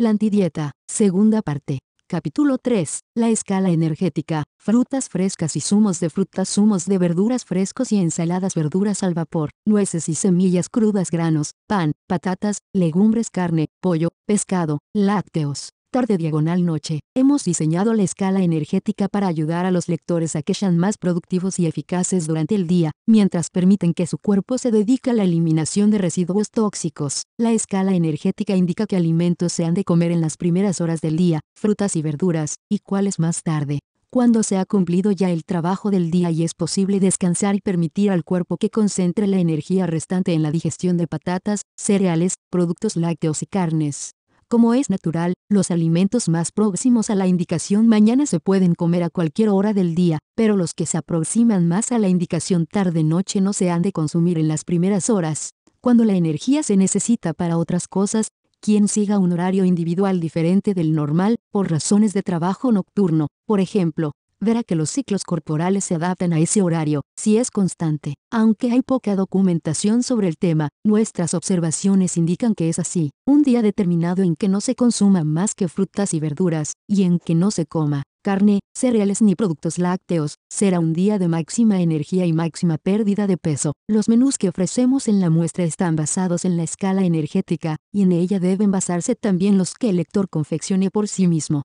La antidieta, segunda parte. Capítulo 3. La escala energética. Frutas frescas y zumos de frutas, zumos de verduras frescos y ensaladas, verduras al vapor, nueces y semillas crudas, granos, pan, patatas, legumbres, carne, pollo, pescado, lácteos tarde diagonal noche, hemos diseñado la escala energética para ayudar a los lectores a que sean más productivos y eficaces durante el día, mientras permiten que su cuerpo se dedique a la eliminación de residuos tóxicos. La escala energética indica qué alimentos se han de comer en las primeras horas del día, frutas y verduras, y cuáles más tarde. Cuando se ha cumplido ya el trabajo del día y es posible descansar y permitir al cuerpo que concentre la energía restante en la digestión de patatas, cereales, productos lácteos y carnes. Como es natural, los alimentos más próximos a la indicación mañana se pueden comer a cualquier hora del día, pero los que se aproximan más a la indicación tarde-noche no se han de consumir en las primeras horas. Cuando la energía se necesita para otras cosas, quien siga un horario individual diferente del normal, por razones de trabajo nocturno, por ejemplo, verá que los ciclos corporales se adaptan a ese horario, si es constante. Aunque hay poca documentación sobre el tema, nuestras observaciones indican que es así. Un día determinado en que no se consuma más que frutas y verduras, y en que no se coma carne, cereales ni productos lácteos, será un día de máxima energía y máxima pérdida de peso. Los menús que ofrecemos en la muestra están basados en la escala energética, y en ella deben basarse también los que el lector confeccione por sí mismo.